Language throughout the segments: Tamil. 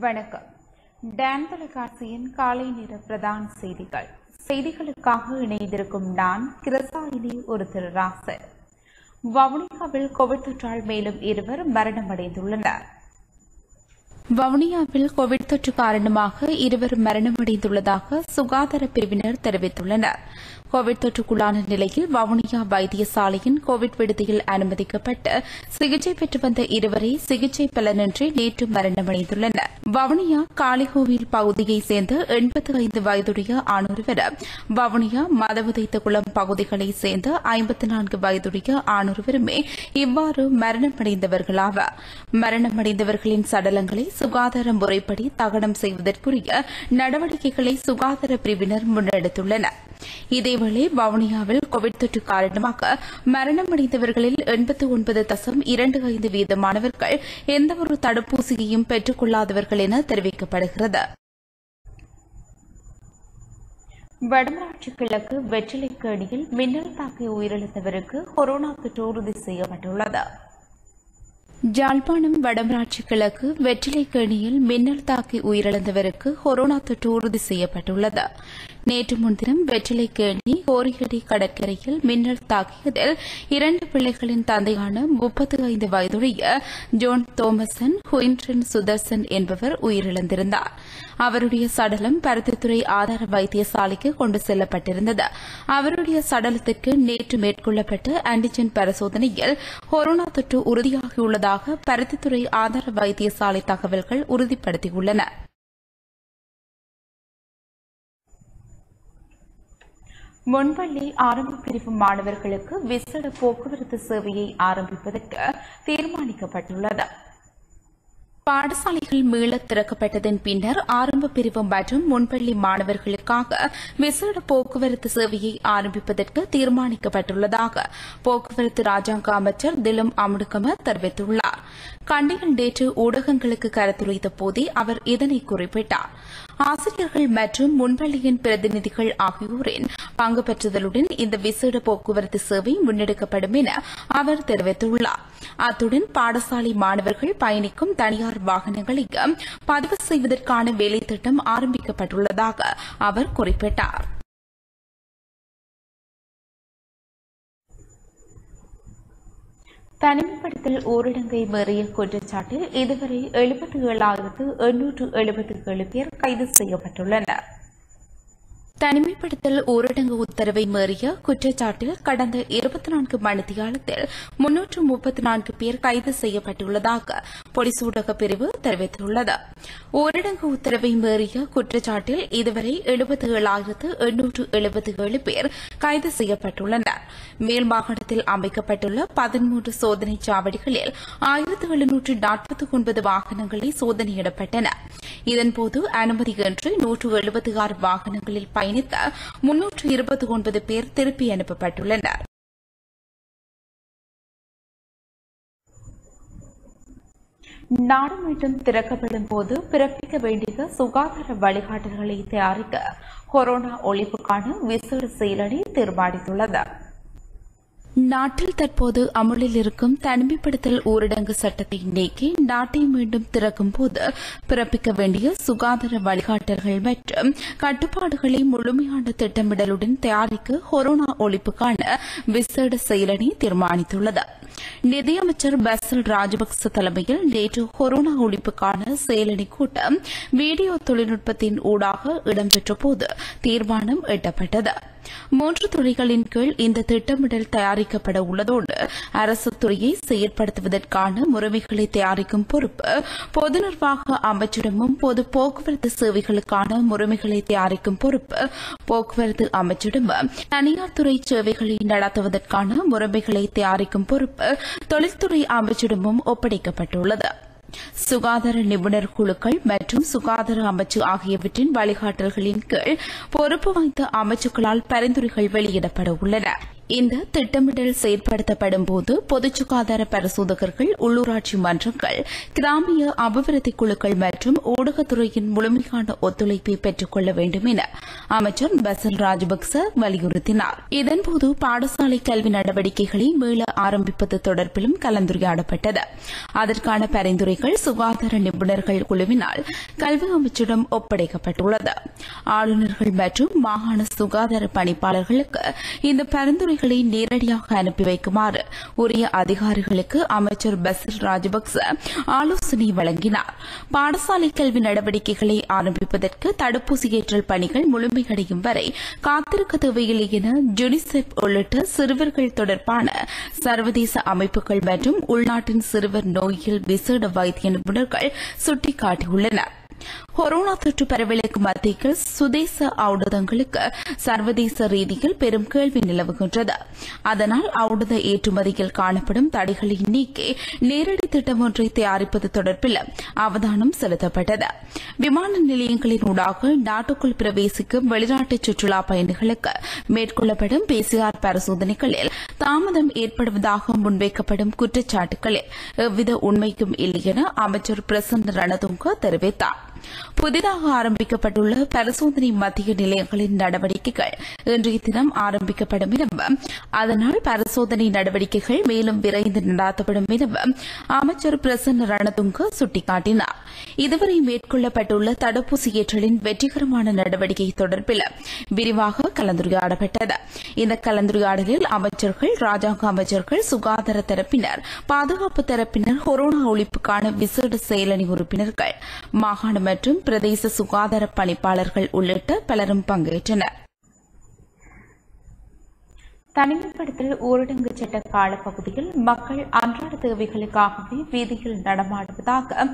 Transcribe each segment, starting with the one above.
வணக்கம். டான் தொலைக்காட்சியின் காலை நேர பிரதான செய்திகள். செய்திகளுக்காக இணைந்திருக்கும் நான் கிரசாயினி ஒரு திருராசர் வவுனியாவில் கோவிட் தொற்றால் மேலும் இருவர் மரணமடைந்துள்ளனர். வவுனியாவில் கோவிட் தொற்று காரணமாக இருவர் மரணமடைந்துள்ளதாக சுகாதார பிரிவினர் தெரிவித்துள்ளனர். கோவிட் தொற்றுக்குள்ளான நிலையில் வவுனியா வைத்தியசாலையின் கோவிட் விடுதியில் அனுமதிக்கப்பட்டு சிகிச்சை பெற்று வந்த இருவரை சிகிச்சை பலனின்றி நேற்று மரணமடைந்துள்ளனர். வவுனியா காளிகோவில் பகுதியைச் சேர்ந்த எண்பத்தி ஐந்து வயதுடைய ஆணொருவர் வவுனியா மதவுதைத்த குளம் பகுதிகளைச் சேர்ந்த ஐம்பத்தி நான்கு வயதுடைய ஆணொருவருமே இவ்வாறு மரணமடைந்தவர்களாவர். மரணமடைந்தவர்களின் சடலங்களை சுகாதார முறைப்படி தகனம் செய்வதற்குரிய நடவடிக்கைகளை சுகாதார பிரிவினர் முன்னெடுத்துள்ளனர். இதேவேளை வவுனியாவில் கோவிட் தொற்று காரணமாக மரணமடைந்தவர்களில் எண்பத்தி ஒன்பது தசம் இரண்டு ஐந்து வீதமானவர்கள் எந்தவொரு தடுப்பூசியையும் பெற்றுக் கொள்ளாதவர்கள் என தெரிவிக்கப்படுகிறது. வடமராட்சி கிழக்கு வெற்றிலைக்கேணியில் மின்னல் தாக்கி உயிரிழந்தவருக்கு கொரோனா தொற்று உறுதி செய்யப்பட்டுள்ளது. ஜாழ்ப்பாணம் வடமராட்சி கிழக்கு வெற்றிலைக்கேணியில் மின்னல் தாக்கி உயிரிழந்தவருக்கு கொரோனா தொற்று உறுதி செய்யப்பட்டுள்ளது. நேற்று முன்தினம் வெற்றிலைக்கேணி கோரியடி கடற்கரையில் மின்னல் தாக்கியதில் இரண்டு பிள்ளைகளின் தந்தையான முப்பத்தி ஐந்து வயதுடைய ஜோன் தோமசன் ஹுயின்ட்ரின் சுதர்சன் என்பவர் உயிரிழந்திருந்தார். அவருடைய சடலம் பருத்தித்துறை ஆதார வைத்தியசாலைக்கு கொண்டு செல்லப்பட்டிருந்தது. அவருடைய சடலத்துக்கு நேற்று மேற்கொள்ளப்பட்ட ஆன்டிஜென் பரிசோதனையில் கொரோனா தொற்று உறுதியாகியுள்ளதாக பருத்தித்துறை ஆதார வைத்தியசாலை தகவல்கள் உறுதிப்படுத்தியுள்ளன. முன்பள்ளி ஆரம்ப பிரிவு மாணவர்களுக்கு விசேட போக்குவரத்து சேவையை ஆரம்பிப்பதற்கு தீர்மானிக்கப்பட்டுள்ளது. பாடசாலைகள் மீள திறக்கப்பட்டதன் பின்னர் ஆரம்ப பிரிவு மற்றும் முன்பள்ளி மாணவர்களுக்காக விசேட போக்குவரத்து சேவையை ஆரம்பிப்பதற்கு தீர்மானிக்கப்பட்டுள்ளதாக போக்குவரத்து ராஜாங்க அமைச்சர் திலும் அமுடுகம தெரிவித்துள்ளார். கண்டியில் நேற்று ஊடகங்களுக்கு கருத்துரைத்த போதே அவர் இதனை குறிப்பிட்டார். ஆசிரியர்கள் மற்றும் முன்பள்ளியின் பிரதிநிதிகள் ஆகியோரின் பங்கு பெற்றுதலுடன் இந்த விசேட போக்குவரத்து சேவை முன்னெடுக்கப்படும் என அவர் தெரிவித்துள்ளார். அத்துடன் பாடசாலை மாணவர்கள் பயணிக்கும் தனியார் வாகனங்களையும் பதிவு செய்வதற்கான வேலைத்திட்டம் ஆரம்பிக்கப்பட்டுள்ளதாக அவர் குறிப்பிட்டார். தனிமைப்படுத்தல் ஊரடங்கை மீறிய குற்றச்சாட்டில் இதுவரை எழுபத்தி ஏழாயிரத்து எண்ணூற்று எழுபத்தி ஏழு பேர் கைது செய்யப்பட்டுள்ளனர். தனிமைப்படுத்தல் ஊரடங்கு உத்தரவை மீறிய குற்றச்சாட்டில் கடந்த இருபத்தி நான்கு மணித்தியாலத்தில் முன்னூற்று முப்பத்தி நான்கு பேர் கைது செய்யப்பட்டுள்ளதாக போலீஸ் ஊடக பிரிவு தெரிவித்துள்ளது. ஊரடங்கு உத்தரவை மீறிய குற்றச்சாட்டில் இதுவரை எழுபத்தி ஏழாயிரத்து எண்ணூற்று எழுபத்தி ஏழு பேர் கைது செய்யப்பட்டுள்ளனர். மேல் மாகாணத்தில் அமைக்கப்பட்டுள்ள பதிமூன்று சோதனை சாவடிகளில் ஆயிரத்து எழுநூற்று நாற்பத்தி ஒன்பது வாகனங்களை சோதனையிடப்பட்டன. இதன்போது அனுமதியின்றி நூற்று எழுபத்தி ஆறு வாகனங்களில் பயணித்த முன்னூற்று இருபத்தி ஒன்பது பேர் திருப்பி அனுப்பப்பட்டுள்ளனர். நாடு மீண்டும் திறக்கப்படும் போது பிறப்பிக்க வேண்டிய சுகாதார வழிகாட்டல்களை தயாரிக்க கொரோனா ஒழிப்புக்கான விசேட செயலணி தீர்மானித்துள்ளது. நாட்டில் தற்போது அமலில் இருக்கும் தனிமைப்படுத்தல் ஊரடங்கு சட்டத்தை நீக்கி நாட்டை மீண்டும் திறக்கும் போது பிறப்பிக்க வேண்டிய சுகாதார வழிகாட்டல்கள் மற்றும் கட்டுப்பாடுகளை முழுமையான திட்டமிடலுடன் தயாரிக்க கொரோனா ஒழிப்புக்கான விசேட செயலணி தீர்மானித்துள்ளது. நிதியமைச்சர் பசில் ராஜபக்ச தலைமையில் நேற்று கொரோனா ஒழிப்புக்கான செயலணி கூட்டம் வீடியோ தொழில்நுட்பத்தின் ஊடாக இடம்பெற்ற போது தீர்மானம் எட்டப்பட்டது. மூன்று துறைகளின் கீழ் இந்த திட்டமிடல் தயாரிக்கப்பட உள்ளதோடு அரசு துறையை செயற்படுத்துவதற்கான முறைமைகளை தயாரிக்கும் பொறுப்பு பொது நிர்வாக அமைச்சிடமும் பொது போக்குவரத்து சேவைகளுக்கான முறைமைகளை தயாரிக்கும் பொறுப்பு போக்குவரத்து அமைச்சிடமும் தனியார் துறை சேவைகளை நடத்துவதற்கான முறைமைகளை தயாரிக்கும் பொறுப்பு தொழில்துறை அமைச்சிடமும் ஒப்படைக்கப்பட்டுள்ளது. சுகாதார நிபுணர் குழுக்கள் மற்றும் சுகாதார அமைச்சு ஆகியவற்றின் வழிகாட்டல்களின் கீழ் பொறுப்பு வாய்ந்த அமைச்சுக்களால் பரிந்துரைகள் வெளியிடப்பட உள்ளன. இந்த திட்டமிடல் செயற்படுத்தப்படும் போது பொது சுகாதார பரிசோதகர்கள் உள்ளூராட்சி மன்றங்கள் கிராமிய அபிவிருத்தி குழுக்கள் மற்றும் ஊடகத்துறையின் முழுமையான ஒத்துழைப்பை பெற்றுக் கொள்ள வேண்டும் என அமைச்சர் பசல் ராஜபக்ச வலியுறுத்தினார். இதன்போது பாடசாலை கல்வி நடவடிக்கைகளை மீள ஆரம்பிப்பது தொடர்பிலும் கலந்துரையாடப்பட்டது. அதற்கான பரிந்துரைகள் சுகாதார நிபுணர்கள் குழுவினால் கல்வி அமைச்சிடம் ஒப்படைக்கப்பட்டுள்ளது. ஆளுநர்கள் மற்றும் மாகாண சுகாதார பணிப்பாளர்களுக்கு இந்த பரிந்துரை பரிந்துரைகளை நேரடியாக அனுப்பி வைக்குமாறு உரிய அதிகாரிகளுக்கு அமைச்சர் பசில் ராஜபக்ச ஆலோசனை வழங்கினார். பாடசாலை கல்வி நடவடிக்கைகளை ஆரம்பிப்பதற்கு தடுப்பூசி ஏற்றல் பணிகள் முழுமையடையும் வரை காத்திருக்க தேவையில்லை என ஜுனிசெப் உள்ளிட்ட சிறுவர்கள் தொடர்பான சர்வதேச அமைப்புகள் மற்றும் உள்நாட்டின் சிறுவர் நோயில் விசேட வைத்திய நிபுணர்கள் சுட்டிக்காட்டியுள்ளனா். கொரோனா தொற்று பரவலுக்கு மத்தியில் சுதேச ஆவுடதங்களுக்கு சர்வதேச ரீதியில் பெரும் கேள்வி நிலவுகின்றது. அதனால் ஔடத ஏற்றுமதியில் காணப்படும் தடைகளை நீக்கி நேரடி திட்டம் ஒன்றை தயாரிப்பது தொடர்பில் அவதானம் செலுத்தப்பட்டது. விமான நிலையங்களின் ஊடாக நாட்டுக்குள் பிரவேசிக்கும் வெளிநாட்டு சுற்றுலா பயணிகளுக்கு மேற்கொள்ளப்படும் பிசிஆர் பரிசோதனைகளில் தாமதம் ஏற்படுவதாக முன்வைக்கப்படும் குற்றச்சாட்டுகளில் எவ்வித உண்மைக்கும் இல்லை என அமைச்சர் பிரசன்ன ரணதுங்க தெரிவித்தாா் புதிதாக ஆரம்பிக்கப்பட்டுள்ள பரிசோதனை மத்திய நிலையங்களின் நடவடிக்கைகள் இன்றைய தினம் ஆரம்பிக்கப்படும் எனவும் அதனால் பரிசோதனை நடவடிக்கைகள் மேலும் விரைந்து நடாத்தப்படும் எனவும் அமைச்சர் பிரசன்ன ரணதுங்க சுட்டிக்காட்டினார். இதுவரை மேற்கொள்ளப்பட்டுள்ள தடுப்பூசி ஏற்றலின் வெற்றிகரமான நடவடிக்கை தொடர்பில் விரிவாக கலந்துரையாடப்பட்டது. இந்த கலந்துரையாடலில் அமைச்சர்கள் ராஜாங்க அமைச்சர்கள் சுகாதார தரப்பினர் பாதுகாப்பு தரப்பினர் கொரோனா ஒழிப்புக்கான விசேட செயலணி உறுப்பினர்கள் மாகாண மற்றும் பிரதேச சுகாதார பணிப்பாளர்கள் உள்ளிட்ட பலரும் பங்கேற்றனர். தனிமைப்படுத்தல் ஊரடங்கு சட்ட காலப்பகுதியில் மக்கள் அன்றாட தேவைகளுக்காகவே வீதியில் நடமாடுவதாக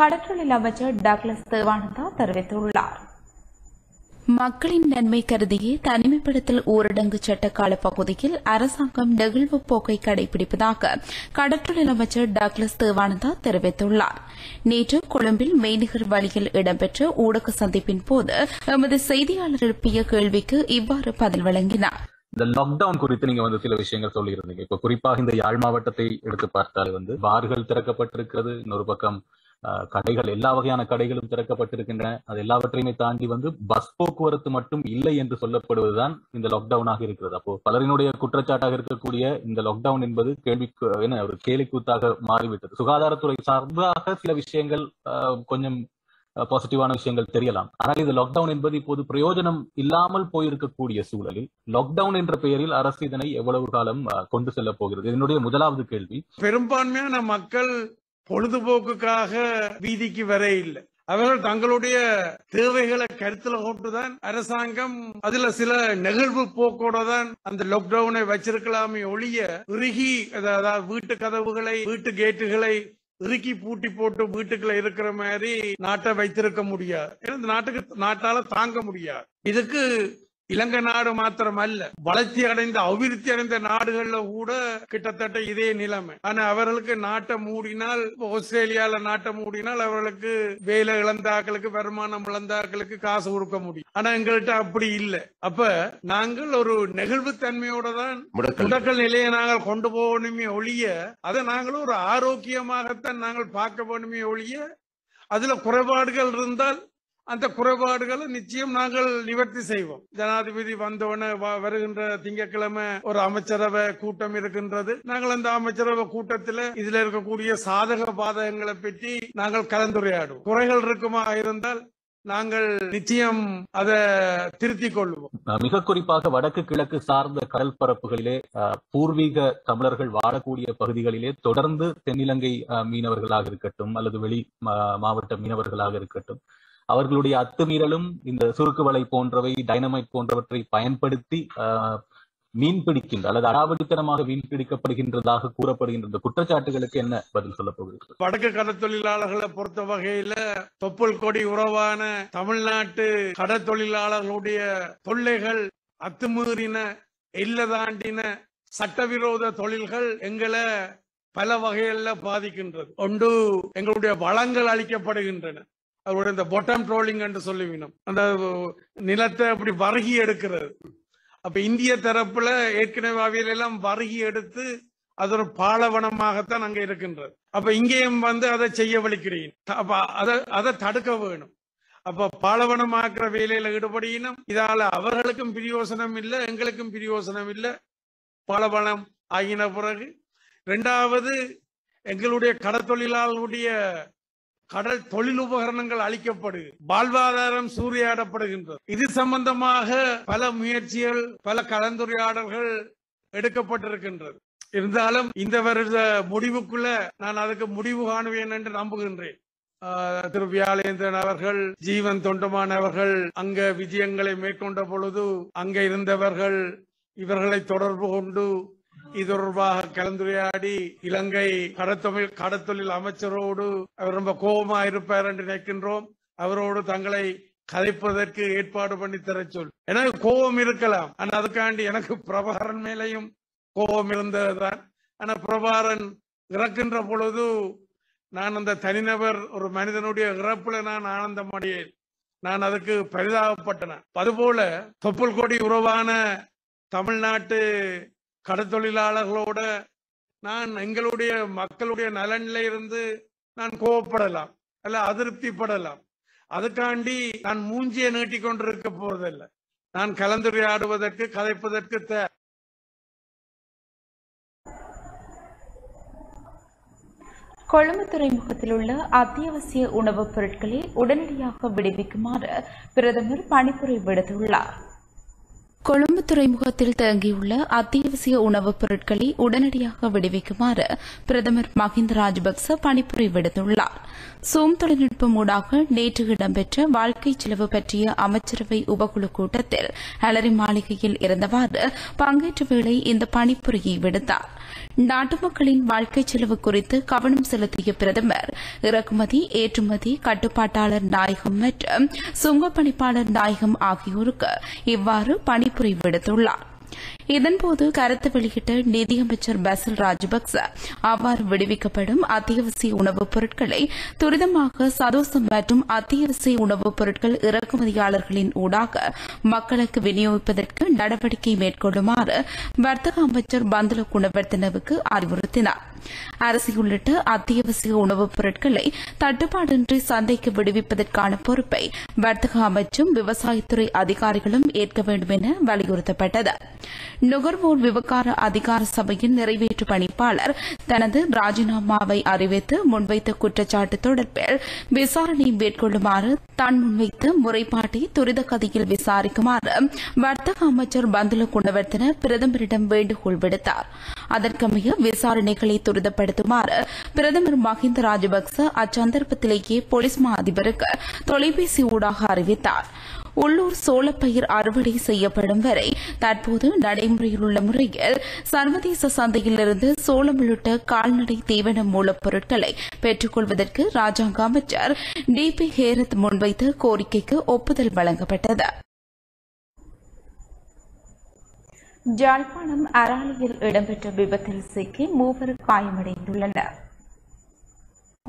கடற்றொழில் அமைச்சர் டக்ளஸ் தேவானந்தா தெரிவித்துள்ளார். மக்களின் நன்மை கருதியே தனிமைப்படுத்தல் ஊரடங்கு சட்ட கால பகுதியில் அரசாங்கம் நெகிழ்வு போக்கை கடைபிடிப்பதாக கடற்றொழில் அமைச்சர் டாக்லஸ் தேவானந்தா தெரிவித்துள்ளார். நேற்று கொழும்பில் மெய்நிகர் வழியில் இடம்பெற்ற ஊடக சந்திப்பின் போது எமது செய்தியாளர் எழுப்பிய கேள்விக்கு இவ்வாறு பதில் வழங்கினார். இந்த லாக்டவுன் குறித்து நீங்க வந்து சில விஷயங்கள் சொல்லியிருந்தீங்க. இப்ப குறிப்பாக இந்த யாழ் மாவட்டத்தை எடுத்து பார்த்தால் வந்து பார்கள் திறக்கப்பட்டிருக்கிறது. இன்னொரு பக்கம் கடைகள் எல்லா வகையான கடைகளும் திறக்கப்பட்டிருக்கின்றன. அது எல்லாவற்றையுமே தாண்டி வந்து பஸ் போக்குவரத்து மட்டும் இல்லை என்று சொல்லப்படுவதுதான் இந்த லாக்டவுனாக இருக்கிறது. அப்போ பலரினுடைய குற்றச்சாட்டாக இருக்கக்கூடிய இந்த லாக்டவுன் என்பது கேள்வி என்ன ஒரு கேலிக்கூத்தாக மாறிவிட்டது. சுகாதாரத்துறை சார்பாக சில விஷயங்கள் கொஞ்சம் பாசிட்டிவான விஷயங்கள் தெரியலாம். ஆனால் இது லாக்டவுன் என்பது இப்போது பிரயோஜனம் இல்லாமல் போயிருக்கக்கூடிய சூழலில் லாக்டவுன் என்ற பெயரில் அரசு இதனை எவ்வளவு காலம் கொண்டு செல்ல போகிறது? இதனுடைய முதலாவது கேள்வி. பெரும்பான்மையான மக்கள் பொழுதுபோக்குக்காக வீதிக்கு வர இல்லை. அவர்கள் தங்களுடைய தேவைகளை கருத்துல கொண்டுதான் அரசாங்கம் அதுல சில நெகிழ்வு போக்கோட தான் அந்த லாக்டவுனை வச்சிருக்கலாமே ஒழிய இறுகி அதாவது வீட்டு கதவுகளை வீட்டு கேட்டுகளை இறுக்கி பூட்டி போட்டு வீட்டுக்குள்ள இருக்கிற மாதிரி நாட்டை வைத்திருக்க முடியாது. இந்த நாட்டுக்கு நாட்டால தாங்க முடியாது. இதுக்கு இலங்கை நாடு மாத்திரம் அல்ல வளர்ச்சி அடைந்த அபிவிருத்தி அடைந்த நாடுகள்ல கூட கிட்டத்தட்ட இதே நிலைமை. ஆனா அவர்களுக்கு நாட்டை மூடினால் ஆஸ்திரேலியால நாட்டை மூடினால் அவர்களுக்கு வேலை இழந்தாக்களுக்கு வருமானம் இழந்தாக்களுக்கு காசு கொடுக்க முடியும். ஆனா எங்கள்கிட்ட அப்படி இல்லை. அப்ப நாங்கள் ஒரு நெகிழ்வுத்தன்மையோட தான் முடக்கல். நிலையை நாங்கள் கொண்டு போகணுமே ஒழிய அதை நாங்கள் ஒரு ஆரோக்கியமாகத்தான் நாங்கள் பார்க்க வேணுமே ஒழிய அதுல குறைபாடுகள் இருந்தால் அந்த குறைபாடுகளை நிச்சயம் நாங்கள் நிவர்த்தி செய்வோம். ஜனாதிபதி வந்தவுடனே வ- வருகின்ற திங்கட்கிழமை ஒரு அமைச்சரவை கூட்டம் இருக்கின்றது. நாங்கள் அந்த அமைச்சரவை கூட்டத்தில் இதுல இருக்கக்கூடிய சாதக பாதகங்களை பற்றி நாங்கள் கலந்துரையாடுவோம். குறைகள் இருக்குமா இருந்தால் நாங்கள் நிச்சயம் அதை திருத்திக் கொள்வோம். மிக குறிப்பாக வடக்கு கிழக்கு சார்ந்த கடல் பரப்புகளிலே பூர்வீக தமிழர்கள் வாழக்கூடிய பகுதிகளிலே தொடர்ந்து தென்னிலங்கை மீனவர்களாக இருக்கட்டும் அல்லது வெளி மாவட்ட மீனவர்களாக இருக்கட்டும் அவர்களுடைய அத்துமீறலும் இந்த சுருக்கு வலை போன்றவை டைனமைட் போன்றவற்றை பயன்படுத்தி அஹ், மீன் பிடிக்கின்ற அல்லது அடாவடித்தனமாக மீன் பிடிக்கப்படுகின்றதாக கூறப்படுகின்ற இந்த குற்றச்சாட்டுகளுக்கு என்ன பதில் சொல்ல போகிறது வடக்கு கடற்தொழிலாளர்களை பொறுத்த வகையில தொப்புள் கொடி உறவான தமிழ்நாட்டு கடற்தொழிலாளர்களுடைய தொல்லைகள் அத்துமீறின இல்லதாண்டின சட்டவிரோத தொழில்கள் எங்களை பல வகைகளில் பாதிக்கின்றது. ஒன்று எங்களுடைய வளங்கள் அளிக்கப்படுகின்றன அவருடைய இந்த பொட்டம் ட்ரோலிங் என்று சொல்லுவினோம் அந்த நிலத்தை அப்படி வருகி எடுக்கிறது. அப்ப இந்திய தரப்புல ஏற்கனவே அவையில எல்லாம் வருகி எடுத்து அது ஒரு பாலவனமாகத்தான் அங்க இருக்கின்றது. அப்ப இங்கேயும் வந்து அதை செய்ய வலிக்கிறேன். அப்ப அதை அதை தடுக்க வேணும். அப்ப பாலவனமாக்குற வேலையில ஈடுபடியினும் இதால அவர்களுக்கும் பிரியோசனம் இல்லை எங்களுக்கும் பிரியோசனம் இல்லை. பாலவனம் ஆகின பிறகு இரண்டாவது எங்களுடைய கடற்தொழிலாளர்களுடைய கடல் தொழில் உபகரணங்கள் அளிக்கப்படு வாழ்வாதாரம் சூறையாடப்படுகின்றது. இது சம்பந்தமாக பல முயற்சிகள் பல கலந்துரையாடல்கள் எடுக்கப்பட்டிருக்கின்றது. இருந்தாலும் இந்த வருட முடிவுக்குள்ள நான் அதுக்கு முடிவு காணுவேன் என்று நம்புகின்றேன். ஆஹ் திரு வியாளேந்திரன் அவர்கள் ஜீவன் தொண்டமான் அவர்கள் அங்க விஜயங்களை மேற்கொண்ட பொழுது அங்க இருந்தவர்கள் இவர்களை தொடர்பு கொண்டு இது தொடர்பாக கலந்துரையாடி இலங்கை கடத்தொழில் கடத்தொழில் அமைச்சரோடு அவர் ரொம்ப கோபமா இருப்பார் என்று நினைக்கின்றோம். அவரோடு தங்களை கதைப்பதற்கு ஏற்பாடு பண்ணி தர சொல். எனக்கு கோபம் இருக்கலாம். ஆனா அதுக்காண்டி எனக்கு பிரபாகரன் மேலையும் கோபம் இருந்ததுதான். ஆனா பிரபாகரன் இறக்கின்ற பொழுது நான் அந்த தனிநபர் ஒரு மனிதனுடைய இறப்புல நான் ஆனந்தம் அடையேன். நான் அதுக்கு பரிதாபப்பட்டன. அதுபோல தொப்புள் கொடி உறவான தமிழ்நாட்டு கடத்தொழிலாளர்களோட நான் எங்களுடைய மக்களுடைய நலனில் இருந்து நான் கோவப்படலாம் அல்ல அதிருப்திப்படலாம். அதுக்காண்டி நான் மூஞ்சியை நீட்டி கொண்டிருக்க போவதில்லை. நான் கலந்துரையாடுவதற்கு கதைப்பதற்கு தே கொழும்பு துறைமுகத்தில் உள்ள அத்தியாவசிய உணவுப் பொருட்களை உடனடியாக விடுவிக்குமாறு பிரதமர் பணிப்புரை விடுத்துள்ளார். கொழும்பு துறைமுகத்தில் தங்கியுள்ள அத்தியாவசிய உணவுப் பொருட்களை உடனடியாக விடுவிக்குமாறு பிரதமர் மஹிந்த ராஜபக்ச பணிப்புரை விடுத்துள்ளார். சூம் தொழில்நுட்பம் ஊடாக நேற்று இடம்பெற்ற வாழ்க்கை செலவு பற்றிய அமைச்சரவை உபகுழு கூட்டத்தில் அலரி மாளிகையில் இருந்தவாறு பங்கேற்ற வேளை இந்த பணிப்புரையை விடுத்தார். நாட்டு மக்களின் வாழ்க்கை செலவு குறித்து கவனம் செலுத்திய பிரதமர் இறக்குமதி ஏற்றுமதி கட்டுப்பாட்டாளர் நாயகம் மற்றும் சுங்க பணிப்பாளர் நாயகம் ஆகியோருக்கு இவ்வாறு பணிபுரி விடுத்துள்ளார். இதன்போது கருத்து வெளியிட்ட நிதியமைச்சர் பசில் ராஜபக்ச அவ்வாறு விடுவிக்கப்படும் அத்தியாவசிய உணவுப் பொருட்களை துரிதமாக சதோசம் மற்றும் அத்தியாவசிய உணவுப் பொருட்கள் இறக்குமதியாளர்களின் ஊடாக மக்களுக்கு விநியோகிப்பதற்கு நடவடிக்கை மேற்கொள்ளுமாறு வர்த்தக அமைச்சர் பந்துல குணவர்த்தனவுக்கு அறிவுறுத்தினார். அரிசி உள்ளிட்ட அத்தியாவசிய உணவுப் பொருட்களை தட்டுப்பாடின்றி சந்தைக்கு விடுவிப்பதற்கான பொறுப்பை வர்த்தக அமைச்சும் விவசாயத்துறை அதிகாரிகளும் ஏற்க வேண்டும் என வலியுறுத்தப்பட்டது. நுகர்வோர் விவகார அதிகார சபையின் நிறைவேற்று பணிப்பாளர் தனது ராஜினாமாவை அறிவித்து முன்வைத்த குற்றச்சாட்டு தொடர்பில் விசாரணை மேற்கொள்ளுமாறு தான் முன்வைத்த முறைப்பாட்டை துரித கதியில் விசாரிக்குமாறு வர்த்தக அமைச்சர் பந்துல குணவர்த்தன பிரதமரிடம் வேண்டுகோள் விடுத்தார். அதற்கமைய விசாரணைகளை துரிதப்படுத்துமாறு பிரதமர் மஹிந்த ராஜபக்ச அச்சந்தர்ப்பத்திலேயே போலீஸ் மா அதிபருக்கு தொலைபேசி ஊடாக அறிவித்தார். உள்ளூர் சோளப்பயிர் அறுவடை செய்யப்படும் வரை தற்போது நடைமுறையில் உள்ள முறையில் சர்வதேச சந்தையிலிருந்து சோளம் உள்ளிட்ட கால்நடை தீவன மூலப்பொருட்களை பெற்றுக்கொள்வதற்கு ராஜாங்க அமைச்சர் டி பி ஹேரத் முன்வைத்த கோரிக்கைக்கு ஒப்புதல் வழங்கப்பட்டது. ஜாழ்ப்பாணம் அராலியில் இடம்பெற்ற விபத்தில் சிக்கி மூவர் காயமடைந்துள்ளனர்.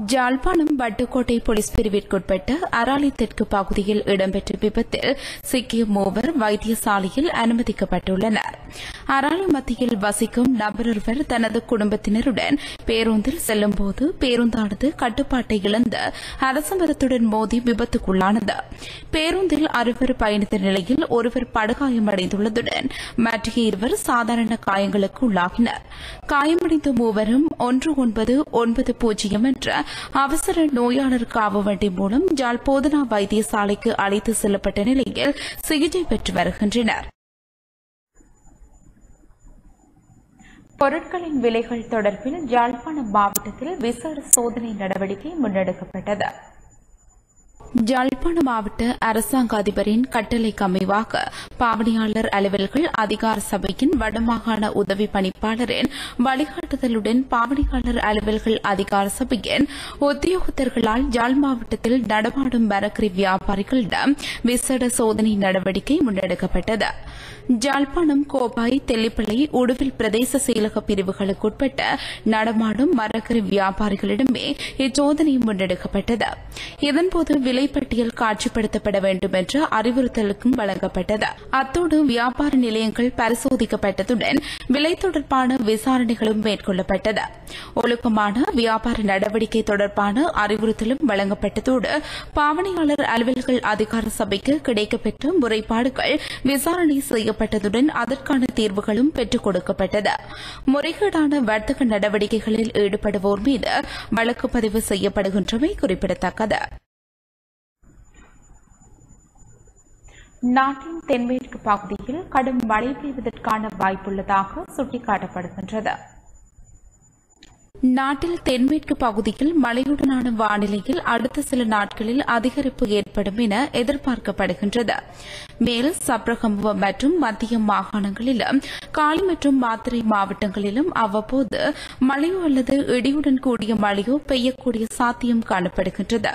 ஜாழ்ப்பாணம் வட்டுக்கோட்டை போலீஸ் பிரிவிற்குட்பட்ட அராலி தெற்கு பகுதியில் இடம்பெற்ற விபத்தில் சிக்கிய மூவர் வைத்தியசாலையில் அனுமதிக்கப்பட்டுள்ளனர். அராலி மத்தியில் வசிக்கும் நபரொருவர் தனது குடும்பத்தினருடன் பேருந்தில் செல்லும்போது பேருந்தானது கட்டுப்பாட்டை இழந்து அரசமரத்துடன் மோதி விபத்துக்குள்ளானது. பேருந்தில் அறுவர் பயணித்த நிலையில் ஒருவர் படுகாயமடைந்துள்ளதுடன் மற்ற இருவர் சாதாரண காயங்களுக்கு உள்ளாகினர். காயமடைந்த மூவரும் ஒன்று ஒன்பது ஒன்பது பூஜ்ஜியம் என்ற அவசர நோயாளர் காவு வண்டி மூலம் ஜால்போதனா வைத்தியசாலைக்கு அழைத்து செல்லப்பட்ட நிலையில் சிகிச்சை பெற்று வருகின்றனர். பொருட்களின் விலைகள் தொடர்பில் ஜாழ்ப்பாணம் மாவட்டத்தில் விசேட சோதனை நடவடிக்கை முன்னெடுக்கப்பட்டது. ஜாழ்ப்பாண மாவட்ட அரசாங்க அதிபரின் கட்டளைக்கு அமைவாக பாவனையாளர் அலுவல்கள் அதிகார சபையின் வடமாகாண உதவி பணிப்பாளரின் வழிகாட்டுதலுடன் பாவனையாளர் அலுவல்கள் அதிகார சபையின் உத்தியோகத்தர்களால் ஜாழ் மாவட்டத்தில் நடமாடும் மரக்கறி வியாபாரிகளிடம் விசேட சோதனை நடவடிக்கை முன்னெடுக்கப்பட்டது. ஜாழ்ப்பாணம் கோபாய் தெல்லிப்பளை உடுவில் பிரதேச செயலக பிரிவுகளுக்குட்பட்ட நடமாடும் மரக்கறி வியாபாரிகளிடமே இச்சோதனை முன்னெடுக்கப்பட்டது. இதன்போது விலை விலைப்பட்டியல் காட்சிப்படுத்தப்பட வேண்டும் என்ற அறிவுறுத்தலுக்கும் வழங்கப்பட்டது. அத்தோடு வியாபார நிலையங்கள் பரிசோதிக்கப்பட்டதுடன் விலை தொடர்பான விசாரணைகளும் மேற்கொள்ளப்பட்டது. ஒழுக்கமான வியாபார நடவடிக்கை தொடர்பான அறிவுறுத்தலும் வழங்கப்பட்டதோடு பாவனையாளர் அலுவல்கள் அதிகார சபைக்கு கிடைக்கப்பெற்ற முறைப்பாடுகள் விசாரணை செய்யப்பட்டதுடன் அதற்கான தீர்வுகளும் பெற்றுக் கொடுக்கப்பட்டது. முறைகேடான வர்த்தக நடவடிக்கைகளில் ஈடுபடுவோர் மீது வழக்கு பதிவு செய்யப்படுகின்றமை குறிப்பிடத்தக்கது. நாட்டின் தென்மேற்கு பகுதியில் கடும் மழை பெய்வதற்கான வாய்ப்புள்ளதாக சுட்டிக்காட்டப்படுகின்றது. நாட்டில் தென்மேற்கு பகுதியில் மழையுடனான வானிலையில் அடுத்த சில நாட்களில் அதிகரிப்பு ஏற்படும் என எதிர்பார்க்கப்படுகின்றது. மேல் சப்ரகம்புவ மற்றும் மத்திய மாகாணங்களிலும் காலி மற்றும் மாத்திரை மாவட்டங்களிலும் அவ்வப்போது மழையோ அல்லது இடியுடன் கூடிய மழையோ பெய்யக்கூடிய சாத்தியம் காணப்படுகின்றது.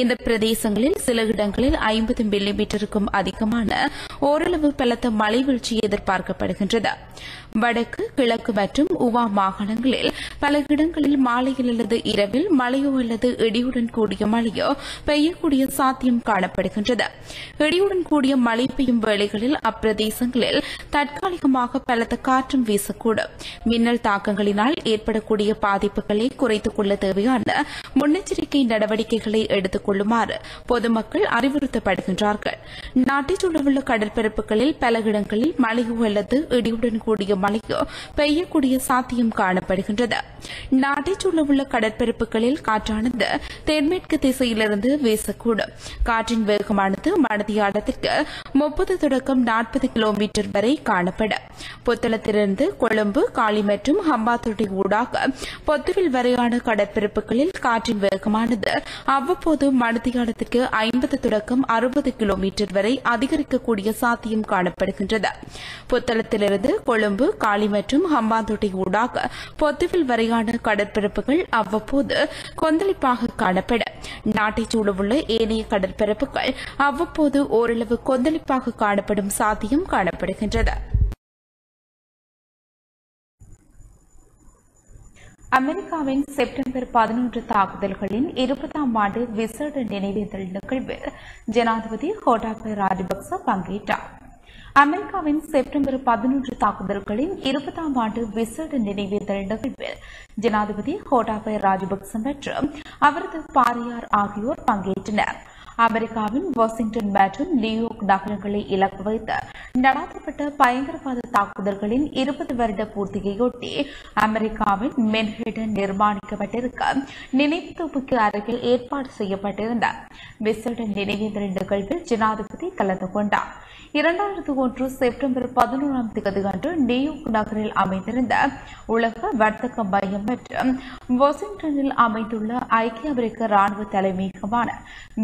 இந்த பிரதேசங்களில் சில இடங்களில் ஐம்பது மில்லிமீட்டருக்கும் அதிகமான ஓரளவு பலத்த மழை வீழ்ச்சி எதிர்பார்க்கப்படுகின்றது. வடக்கு கிழக்கு மற்றும் உவா மாகாணங்களில் பல இடங்களில் மாலையில் அல்லது இரவில் மழையோ அல்லது இடியுடன் கூடிய மழையோ பெய்யக்கூடிய சாத்தியம் காணப்படுகின்றது. இடியுடன் கூடிய மழை பெய்யும் வேளைகளில் அப்பிரதேசங்களில் தற்காலிகமாக பலத்த காற்றும் வீசக்கூடும். மின்னல் தாக்கங்களினால் ஏற்படக்கூடிய பாதிப்புகளை குறைத்துக் கொள்ள தேவையான முன்னெச்சரிக்கை நடவடிக்கைகளை எடுத்துக் கொள்ளுமாறு பொதுமக்கள் அறிவுறுத்தப்படுகின்றார்கள். நாட்டைச் சூழவுள்ள கடற்பரப்புகளில் பல இடங்களில் மழையோ அல்லது இடியுடன் கூடிய மழையோ பெய்யக்கூடிய சாத்தியம் காணப்படுகின்றது. நாட்டைச் சூழவுள்ள கடற்பரப்புகளில் காற்றானது தென்மேற்கு திசையிலிருந்து வீசக்கூடும். காற்றின் வேகமானது மனதியாளத்திற்கு முப்பது தொடக்கம் நாற்பது கிலோமீட்டர் வரை காணப்படும் புத்தளத்திலிருந்து கொழும்பு காலி மற்றும் ஹம்பாத்தோட்டை ஊடாக பொத்துவில் வரையான கடற்பரப்புகளில் காற்றின் வேகமானது அவ்வப்போது மணதியாடத்திற்கு ஐம்பது தொடக்கம் அறுபது கிலோமீட்டர் வரை அதிகரிக்கக்கூடிய சாத்தியம் காணப்படுகின்றது. புத்தளத்திலிருந்து கொழும்பு காலி மற்றும் ஹம்பாந்தோட்டை ஊடாக பொத்துவில் வரையான கடற்பரப்புகள் அவ்வப்போது கொந்தளிப்பாக காணப்படும் நாட்டை சூழவுள்ள ஏனைய கடற்பரப்புகள் அவ்வப்போது ஓரளவு கொந்தளிப்பாக காணப்படும் சாத்தியம் காணப்படுகின்றது. அமெரிக்காவின் செப்டம்பர் பதினொன்று தாக்குதல்களின் இருபதாம் ஆண்டு விசேட நினைவேந்தல் நிகழ்வில் ஜனாதிபதி கோட்டாபய ராஜபக்ச பங்கேற்றார். அமெரிக்காவின் செப்டம்பர் பதினொன்று தாக்குதல்களின் இருபதாம் ஆண்டு விசேட நினைவேந்தல் நிகழ்வில் ஜனாதிபதி கோட்டாபய ராஜபக்ச மற்றும் அவரது பாரியார் ஆகியோர் பங்கேற்றனர். அமெரிக்காவின் வாஷிங்டன் மற்றும் நியூயார்க் நகரங்களை இலக்கு வைத்து நடாத்தப்பட்ட பயங்கரவாத தாக்குதல்களின் இருபது வருட பூர்த்தியையொட்டி அமெரிக்காவின் மென்ஹெட்டன் நிர்மாணிக்கப்பட்டிருக்க நினைவு தொகுப்புக்கு அருகில் ஏற்பாடு செய்யப்பட்டிருந்த விசேட நினைவேந்தல் நிகழ்வில் ஜனாதிபதி கலந்து கொண்டார். இரண்டாயிரத்து ஒன்று செப்டம்பர் பதினோராம் தேதி அன்று நியூயார்க் நகரில் அமைந்திருந்த உலக வர்த்தக மையம் மற்றும் வாஷிங்டனில் அமைந்துள்ள ஐக்கிய அமெரிக்க ராணுவ தலைமையகமான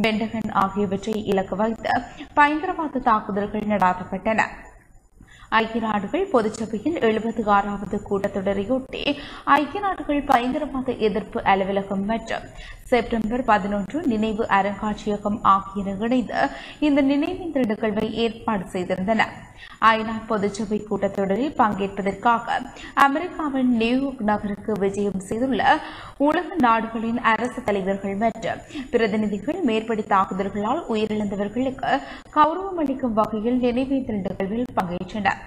பெண்டகன் ஆகியவற்றை இலக்கு வைத்து பயங்கரவாத தாக்குதல்கள் நடாத்தப்பட்டன. ஐக்கிய நாடுகள் பொதுச்சபையின் எழுபத்தி ஆறாவது கூட்டத்தொடரையொட்டி ஐக்கிய நாடுகள் பயங்கரவாத எதிர்ப்பு அலுவலகம் மற்றும் செப்டம்பர் பதினொன்று நினைவு அருங்காட்சியகம் ஆகியன இணைந்து இந்த நினைவேந்திர நிகழ்வை ஏற்பாடு செய்திருந்தன. ஐநா பொதுச்சபை கூட்டத்தொடரில் பங்கேற்பதற்காக அமெரிக்காவின் நியூயார்க் நகருக்கு விஜயம் செய்துள்ள உலக நாடுகளின் அரசு தலைவர்கள் மற்றும் பிரதிநிதிகள் மேற்படி தாக்குதல்களால் உயிரிழந்தவர்களுக்கு கௌரவம் அளிக்கும் வகையில் நினைவேந்தல் நிகழ்வில் பங்கேற்றனர்.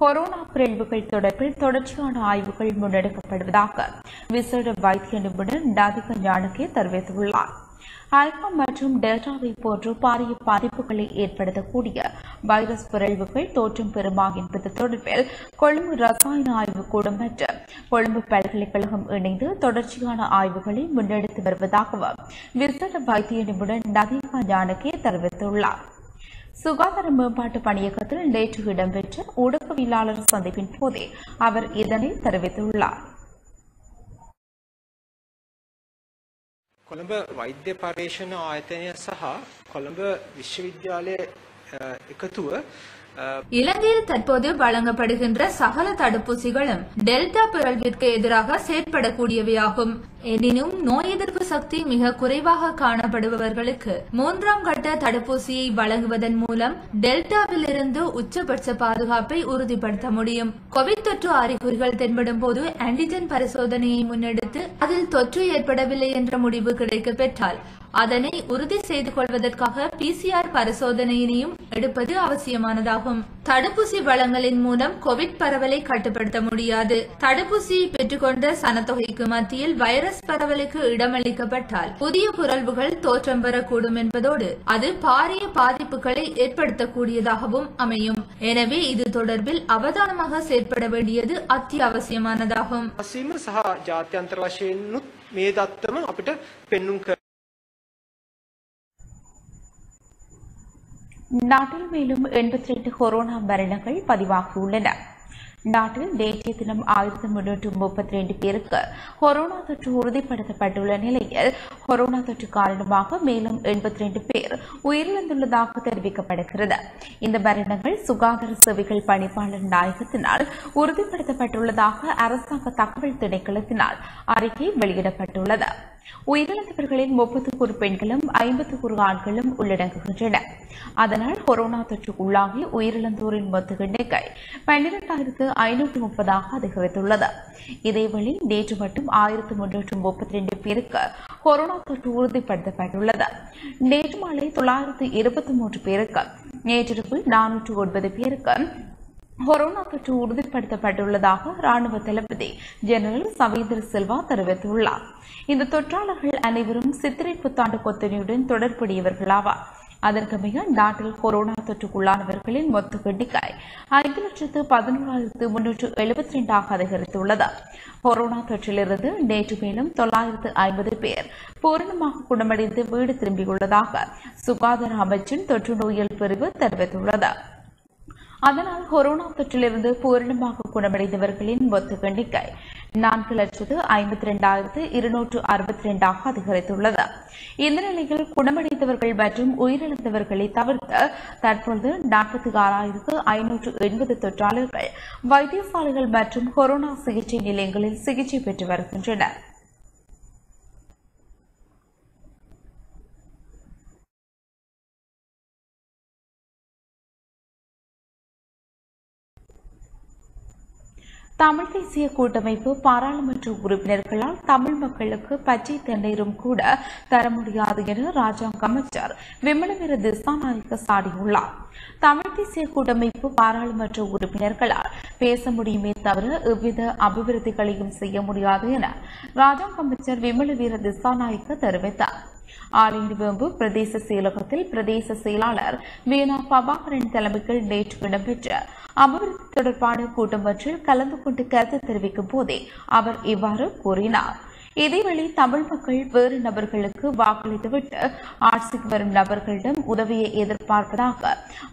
கொரோனா பிறழ்வுகள் தொடர்பில் தொடர்ச்சியான ஆய்வுகள் முன்னெடுக்கப்படுவதாக விசேட வைத்திய நிபுணர் நதிக ஞானகே தெரிவித்துள்ளார். ஆல்பா மற்றும் டெல்டாவை போன்று பாரிய பாதிப்புகளை ஏற்படுத்தக்கூடிய வைரஸ் பிறழ்வுகள் தோற்றம் பெறுமா என்பது தொடர்பில் கொழும்பு ரசாயன ஆய்வுக்கூடம் மற்றும் கொழும்பு பல்கலைக்கழகம் இணைந்து தொடர்ச்சியான ஆய்வுகளை முன்னெடுத்து வருவதாகவும் விசேட வைத்திய நிபுணர் நதிகா ஞானகே தெரிவித்துள்ளார். சுகாதார மேம்பாட்டு பணியகத்தில் நேற்று இடம்பெற்ற ஊடகவியலாளர் சந்திப்பின் போதே அவர் இதனை தெரிவித்துள்ளார் කොළඹ වෛද්‍ය පර්යේෂණ ආයතනය සහ කොළඹ විශ්වවිද්‍යාලය අ, එකතුව අ, இலங்கையில் தற்போது வழங்கப்படுகின்ற சகல தடுப்பூசிகளும் டெல்டா பிறழ்விற்கு எதிராக செயற்படக்கூடியவையாகும் எனினும் நோய் எதிர்ப்பு சக்தி மிக குறைவாக காணப்படுபவர்களுக்கு மூன்றாம் கட்ட தடுப்பூசியை வழங்குவதன் மூலம் டெல்டாவில் இருந்து உச்சபட்ச பாதுகாப்பை உறுதிப்படுத்த முடியும். கோவிட் தொற்று அறிகுறிகள் தென்படும் போது ஆன்டிஜென் பரிசோதனையை முன்னெடுத்து அதில் தொற்று ஏற்படவில்லை என்ற முடிவு கிடைக்கப் பெற்றால் அதனை உறுதி செய்து கொள்வதற்காக பிசிஆர் பரிசோதனையினையும் எடுப்பது அவசியமானதாகும். தடுப்பூசி வழங்கலின் மூலம் கோவிட் பரவலை கட்டுப்படுத்த முடியாது தடுப்பூசியை பெற்றுக்கொண்ட சனத்தொகைக்கு மத்தியில் வைரஸ் பரவலுக்கு இடமளிக்கப்பட்டால் புதிய புரள்வுகள் தோற்றம் பெறக்கூடும் என்பதோடு அது பாரிய பாதிப்புகளை ஏற்படுத்தக்கூடியதாகவும் அமையும் எனவே இது தொடர்பில் அவதானமாக செயற்பட வேண்டியது அத்தியாவசியமானதாகும் අසීම සහ ජාත්‍යන්තර වශයෙන්නුත් මේ දත්තම අපිට පෙන්නුම් நாட்டில் மேலும் எண்பத்தி எட்டு கொரோனா மரணங்கள் பதிவாகியுள்ளன. நாட்டில் நேற்றைய தினம் ஆயிரத்தி முன்னூற்று முப்பத்தி ரெண்டு பேருக்கு கொரோனா தொற்று உறுதிப்படுத்தப்பட்டுள்ள நிலையில் கொரோனா தொற்று காரணமாக மேலும் எண்பத்தி ரெண்டு பேர் உயிரிழந்துள்ளதாக தெரிவிக்கப்படுகிறது. இந்த மரணங்கள் சுகாதார சேவைகள் பணிப்பாளர் நாயகத்தினால் உறுதிப்படுத்தப்பட்டுள்ளதாக அரசாங்க தகவல் திணைக்களத்தினால் அறிக்கை வெளியிடப்பட்டுள்ளது. உயிரிழந்தவர்களில் முப்பத்து ஒரு பெண்களும் ஐம்பத்துக்கு ஒரு ஆண்களும் உள்ளடங்குகின்றனர் அதனால் கொரோனா தொற்றுக்குள்ளாகி உயிரிழந்தோரின் மொத்த எண்ணிக்கை பன்னிரெண்டாயிரத்து ஐநூற்று முப்பதாக அதிகரித்துள்ளது. இதேவேளை நேற்று மட்டும் ஆயிரத்து முன்னூற்று முப்பத்தி ரெண்டு பேருக்கு கொரோனா தொற்று உறுதிப்படுத்தப்பட்டுள்ளது. நேற்று மாலை தொள்ளாயிரத்து இருபத்தி மூன்று பேருக்கு நேற்றிரவு நானூற்று ஒன்பது பேருக்கு கொரோனா தொற்று உறுதிப்படுத்தப்பட்டுள்ளதாக ராணுவ தளபதி ஜெனரல் சவேந்திர சில்வா தெரிவித்துள்ளார். இந்த தொற்றாளர்கள் அனைவரும் சித்திரை புத்தாண்டு கொத்தனையுடன் தொடர்புடையவர்களாவார் அதற்கு மிக நாட்டில் கொரோனா தொற்றுக்குள்ளானவர்களின் மொத்த எண்ணிக்கை ஐந்து லட்சத்து பதினோராயிரத்து முன்னூற்று எழுபத்தி ரெண்டாக அதிகரித்துள்ளது. கொரோனா தொற்றிலிருந்து நேற்று மேலும் தொள்ளாயிரத்து ஐம்பது பேர் பூரணமாக குணமடைந்து வீடு திரும்பியுள்ளதாக சுகாதார அமைச்சின் தொற்று நோயியல் பிரிவு தெரிவித்துள்ளது. அதனால் கொரோனா தொற்றிலிருந்து பூரணமாக குணமடைந்தவர்களின் மொத்த எண்ணிக்கை நான்கு லட்சத்து ஐம்பத்தி இரண்டாயிரத்து இருநூற்று அறுபத்தி இரண்டாக அதிகரித்துள்ளது. இந்த நிலையில் குணமடைந்தவர்கள் மற்றும் உயிரிழந்தவர்களை தவிர்த்து தற்பொழுது நாற்பத்தி ஆறாயிரத்து ஐநூற்று எண்பது தொற்றாளர்கள் வைத்தியசாலைகள் மற்றும் கொரோனா சிகிச்சை நிலையங்களில் சிகிச்சை பெற்று வருகின்றனர். தமிழ் தேசிய கூட்டமைப்பு பாராளுமன்ற உறுப்பினர்களால் தமிழ் மக்களுக்கு பச்சை தண்ணீரும் கூட தர முடியாது என ராஜாங்க அமைச்சர் விமலவீர திசாநாயக்க சாடியுள்ளார். தமிழ் தேசிய கூட்டமைப்பு பாராளுமன்ற உறுப்பினர்களால் பேச முடியுமே தவிர எவ்வித அபிவிருத்திகளையும் செய்ய முடியாது என ராஜாங்க அமைச்சர் விமலவீர திசாநாயக்க தெரிவித்தார். ஆலியடிவேம்பு பிரதேச செயலகத்தில் பிரதேச செயலாளர் வீணா பபாகரன் தலைமையில் நேற்று இடம்பெற்ற அபிவிருத்தி தொடர்பான கூட்டம் ஒன்றில் கலந்து கொண்டு கருத்து தெரிவிக்கும் போதே அவர் இவ்வாறு கூறினார். இதேவேளை தமிழ் மக்கள் வேறு நபர்களுக்கு வாக்களித்துவிட்டு ஆட்சிக்கு வரும் நபர்களிடம் உதவியை எதிர்பார்ப்பதாக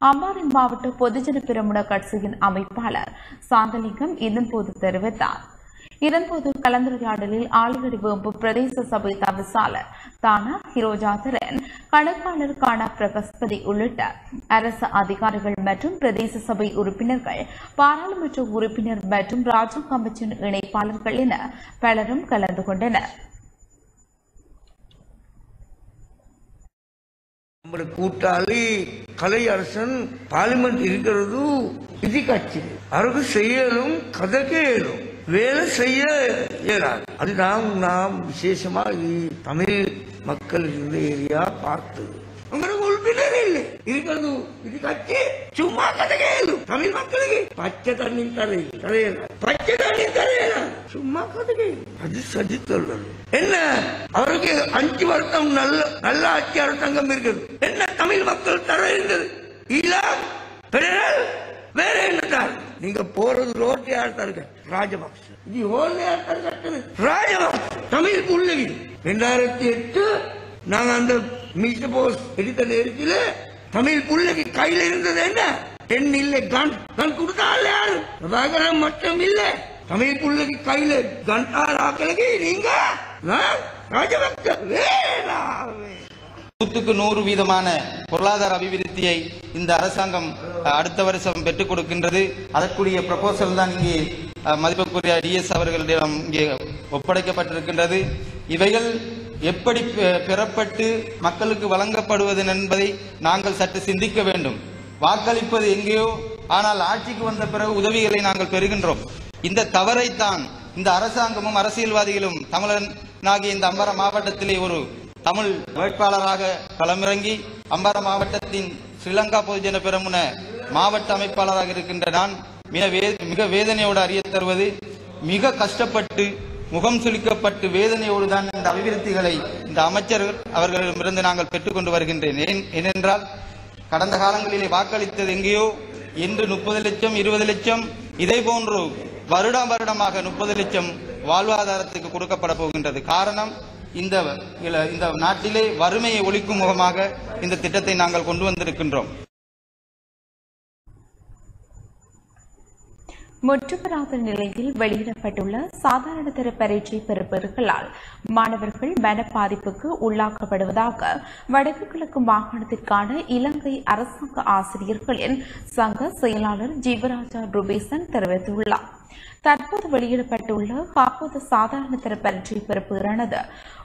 அம்பாறை மாவட்ட பொதுஜன பிரமுன கட்சியின் அமைப்பாளர் சாந்தலிங்கம் இதன்போது தெரிவித்தார். இதன்போது கலந்துரையாடலில் ஆலிகடி வேம்பு பிரதேச சபை தவிசாளர் தானா ஹிரோஜாதரன் கணக்காளர் கானா பிரகஸ்பதி உள்ளிட்ட அரசு அதிகாரிகள் மற்றும் பிரதேச சபை உறுப்பினர்கள் பாராளுமன்ற உறுப்பினர் மற்றும் ராஜீவ் கமிஷன் இணைப்பாளர்கள் என பலரும் கலந்து கொண்டனர். நம்முடைய கூட்டாளி கலை அரசன் பார்லிமெண்ட் இருக்கிறது விதி கட்சி. அரசு செய்யலும் கதைக்கேலும் வேலை செய்ய இயலாது அதுதான் நாம் விசேஷமா இ- தமிழ் மக்கள் இந்த ஏரியா பார்த்தது உங்களுக்கு உறுப்பினர் இல்லை. இருக்கிறது இது கட்சி. சும்மா கதை கேளும் தமிழ் மக்களுக்கு பச்சை தண்ணி தரையில் தரையல பச்சை தண்ணி தரையல சும்மா கதை கேளு அது சதி சொல்றது என்ன? அவருக்கு அஞ்சு வருத்தம் நல்ல நல்ல ஆட்சி அரசாங்கம் இருக்குது. என்ன தமிழ் மக்கள் தர இருந்தது? ஈழம் பெடரல் வேற என்ன நீங்க போறது ரோட்டு யார் தருங்க ராஜபக்ச இது ஓன் ராஜபக்ச தமிழ் புள்ளகி ரெண்டாயிரத்தி எட்டு நாங்க அந்த மிஸ்டர் போஸ் எடுத்த நேரத்தில் தமிழ் புள்ளகி கையில இருந்தது என்ன? பெண் இல்லை கன். கன் கொடுத்தாள் யாரு? பிரபாகரன் மட்டும் இல்ல. தமிழ் புள்ளகி கையில கண்டார் ஆக்களுக்கு நீங்க. ராஜபக்ச வேணாமே நூற்றுக்கு நூறு வீதமான பொருளாதார அபிவிருத்தியை இந்த அரசாங்கம் அடுத்த வருஷம் பெற்றுக் கொடுக்கின்றது. அதற்குரிய ப்ரப்போசல் தான் இங்கே மதிப்புக்குரிய டிஎஸ் அவர்களிடம் இங்கே ஒப்படைக்கப்பட்டிருக்கின்றது. இவைகள் எப்படி பெ- பெறப்பட்டு மக்களுக்கு வழங்கப்படுவது என்பதை நாங்கள் சற்று சிந்திக்க வேண்டும். வாக்களிப்பது எங்கேயோ ஆனால் ஆட்சிக்கு வந்த பிறகு உதவிகளை நாங்கள் பெறுகின்றோம். இந்த தவறைத்தான் இந்த அரசாங்கமும் அரசியல்வாதிகளும் தமிழனாகிய இந்த அம்பர மாவட்டத்திலே ஒரு தமிழ் வேட்பாளராக களமிறங்கி அம்பர மாவட்டத்தின் ஸ்ரீலங்கா பொதுஜன பெருமுன மாவட்ட அமைப்பாளராக இருக்கின்ற நான் மிக வே மிக வேதனையோடு அறிய தருவது மிக கஷ்டப்பட்டு முகம் சுளிக்கப்பட்டு வேதனையோடு தான் இந்த அபிவிருத்திகளை இந்த அமைச்சர்கள் அவர்களிடமிருந்து நாங்கள் பெற்றுக்கொண்டு வருகின்றேன். ஏன் ஏனென்றால் கடந்த காலங்களிலே வாக்களித்தது எங்கேயோ? இன்று முப்பது லட்சம் இருபது லட்சம் இதே போன்று வருடம் வருடமாக முப்பது லட்சம் வாழ்வாதாரத்துக்கு கொடுக்கப்பட போகின்றது. காரணம் இந்த இல- இந்த நாட்டிலே வறுமையை ஒழிக்கும் முகமாக இந்த திட்டத்தை நாங்கள் கொண்டு வந்திருக்கின்றோம். முற்றுப்பெறாத நிலையில் வெளியிடப்பட்டுள்ள சாதாரண தர பரீட்சை பெறுபவர்களால் மாணவர்கள் மன பாதிப்புக்கு உள்ளாக்கப்படுவதாக வடக்கு கிழக்கு மாகாணத்திற்கான இலங்கை அரசாங்க ஆசிரியர்களின் சங்க செயலாளர் ஜீவராஜா ருபேசன் தெரிவித்துள்ளார். தற்போது வெளியிடப்பட்டுள்ள காப்பது சாதாரண தர பரீட்சை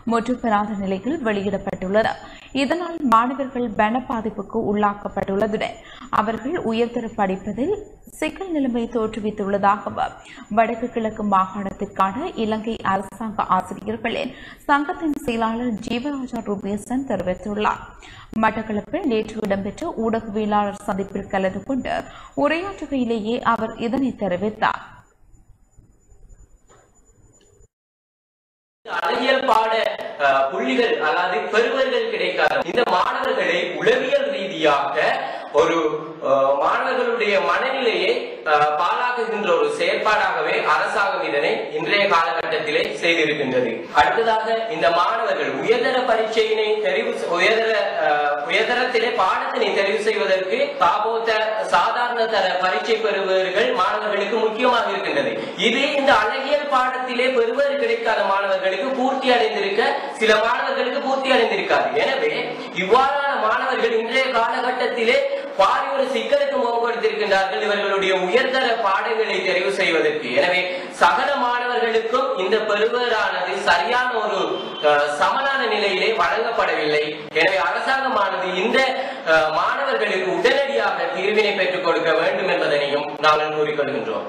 பெறுபவரானது முற்றுப்பெறாத நிலையில் வெளியிடப்பட்டுள்ளது. இதனால் மாணவர்கள் பண பாதிப்புக்கு உள்ளாக்கப்பட்டுள்ளதுடன் அவர்கள் உயர்தர படிப்பதில் சிக்கல் நிலைமை தோற்றுவித்துள்ளதாகவும் வடக்கு கிழக்கு மாகாணத்திற்கான இலங்கை அரசாங்க ஆசிரியர்களின் சங்கத்தின் செயலாளர் ஜீவராஜா ரூபேசன் தெரிவித்துள்ளார். மட்டக்களப்பில் நேற்று இடம்பெற்ற ஊடகவியலாளர் சந்திப்பில் கலந்து கொண்டு உரையாற்றுகையிலேயே அவர் இதனை தெரிவித்தார். அறிவியல் பாட புள்ளிகள் அதாவது பெறுவர்கள் கிடைக்காத இந்த மாணவர்களை உளவியல் ரீதியாக ஒரு மாணவர்களுடைய மனநிலையை பாழாக்குகின்ற ஒரு செயற்பாடாகவே அரசாங்கம் இதனை இன்றைய காலகட்டத்திலே செய்திருக்கின்றது. அடுத்ததாக இந்த மாணவர்கள் உயர்தர பரீட்சையினை தெரிவு உயர்தர உயர்தரத்திலே பாடத்தினை தெரிவு செய்வதற்கு தாபோத்த சாதாரண தர பரீட்சை பெறுபவர்கள் மாணவர்களுக்கு முக்கியமாக இருக்கின்றது. இது இந்த அழகியல் பாடத்திலே பெறுவது கிடைக்காத மாணவர்களுக்கு பூர்த்தி அடைந்திருக்க சில மாணவர்களுக்கு பூர்த்தி அடைந்திருக்காது. எனவே இவ்வாறான மாணவர்கள் இன்றைய காலகட்டத்திலே பாரி ஒரு சிக்கலுக்கு முகப்படுத்தியிருக்கின்றார்கள். இவர்களுடைய உயர்தர பாடங்களை தெரிவு செய்வதற்கு. எனவே சகல மாணவர்களுக்கும் இந்த பெறுவரானது சரியான ஒரு சமனான நிலையிலே வழங்கப்படவில்லை. எனவே அரசாங்கமானது இந்த மாணவர்களுக்கு உடனடியாக தீர்வினை பெற்றுக் கொடுக்க வேண்டும் என்பதனையும் நாங்கள் கூறிக்கொள்கின்றோம்.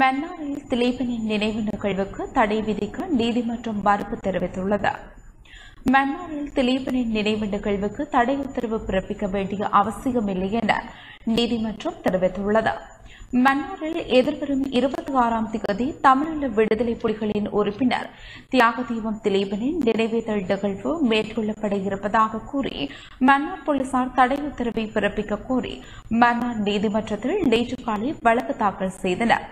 மன்னாரில் திலீபனின் நினைவு நிகழ்வுக்கு தடை விதிக்க நீதிமன்றம் மறுப்பு தெரிவித்துள்ளது. மன்னாரில் திலீபனின் நினைவு நிகழ்வுக்கு தடை உத்தரவு பிறப்பிக்க வேண்டிய அவசியமில்லை என நீதிமன்றம் தெரிவித்துள்ளது. மன்னாரில் எதிர்வரும் இருபத்தி ஆறாம் தேதி தமிழீழ விடுதலை புலிகளின் உறுப்பினர் தியாகதீபம் திலீபனின் நினைவேந்தல் நிகழ்வு மேற்கொள்ளப்பட இருப்பதாக கூறி மன்னார் போலீசார் தடை உத்தரவை பிறப்பிக்க கோரி மன்னார் நீதிமன்றத்தில் நேற்று காலை வழக்கு தாக்கல் செய்தனர்.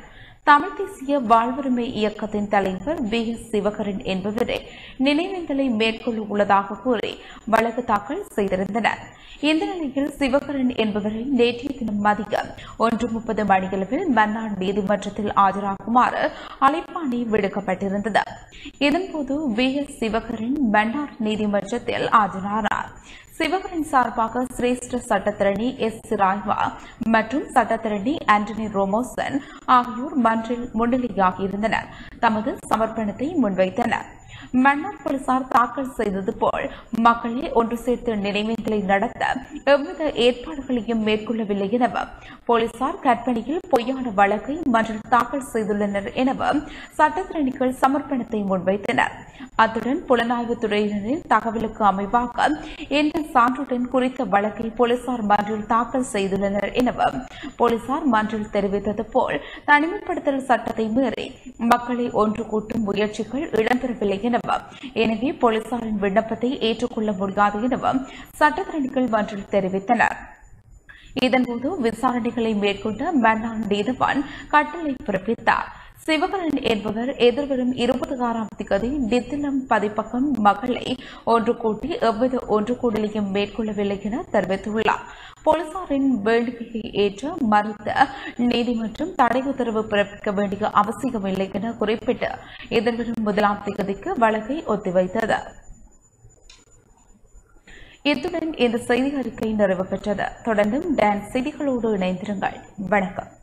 தமிழ் தேசிய வாழ்வுரிமை இயக்கத்தின் தலைவர் பி எஸ் சிவகரன் என்பவரை நினைவேந்தலை மேற்கொள்ள உள்ளதாக கூறி வழக்கு தாக்கல் செய்திருந்தனர். இந்த நிலையில் சிவகரன் என்பவரை நேற்றைய தினம் மதியம் ஒன்று முப்பது மணியளவில் மன்னார் நீதிமன்றத்தில் ஆஜராகுமாறு அழைப்பாணை விடுக்கப்பட்டிருந்தது. இதன்போது பி எஸ் சிவகரன் மன்னார் நீதிமன்றத்தில் ஆஜரானார். சிவபுரன் சார்பாக சிரேஷ்ட சட்டத்திரணி எஸ் சிராய்வா மற்றும் சட்டத்திரணி ஆண்டனி ரோமோசன் ஆகியோர் மன்றில் முன்னிலையாகியிருந்தனர் தமது சமர்ப்பணத்தை முன்வைத்தனர். மன்னர் போலீசார் தாக்கல் செய்தது போல் மக்களை ஒன்று சேர்த்து நினைவேந்தலை நடத்த எவ்வித ஏற்பாடுகளையும் மேற்கொள்ளவில்லை எனவும் போலீசார் கற்பனையில் பொய்யான வழக்கை மன்றில் தாக்கல் செய்துள்ளனர் எனவும் சட்டத்திரணிகள் சமர்ப்பணத்தை முன்வைத்தனர். அத்துடன் புலனாய்வு துறையினரின் தகவலுக்கு அமைவாக எந்த சான்றுடன் குறித்த வழக்கை போலீசார் மன்றில் தாக்கல் செய்துள்ளனர் எனவும் போலீசார் மன்றில் தெரிவித்தது போல் தனிமைப்படுத்தல் சட்டத்தை மீறி மக்களை ஒன்று கூட்டும் முயற்சிகள் இடம்பெறவில்லை என எனவும் எனவே போலீசாரின் விண்ணப்பத்தை ஏற்றுக்கொள்ள முடியாது எனவும் சட்டத்தரணிகள் மன்றில் தெரிவித்தனர். இதன்போது விசாரணைகளை மேற்கொண்ட மன்னார் நீதவான் கட்டளை பிறப்பித்தார். சிவகரன் என்பவர் எதிர்வரும் இருபத்தி ஆறாம் திகதி நித்திலம் பதிப்பகம் மகளை ஒன்று கூட்டி எவ்வித ஒன்று கூடலையும் மேற்கொள்ளவில்லை என தெரிவித்துள்ளார். போலீசாரின் வேண்டுகையை ஏற்று மறுத்த நீதிமன்றம் தடை உத்தரவு பிறப்பிக்க வேண்டிய அவசியமில்லை என குறிப்பிட்டு எதிர்வரும் முதலாம் திகதிக்கு வழக்கை ஒத்திவைத்தது. இத்துடன் இந்த செய்தி அறிக்கை நிறைவு பெற்றது. தொடர்ந்தும் டான்ஸ் செய்திகளோடு இணைந்திருங்கள். வணக்கம்.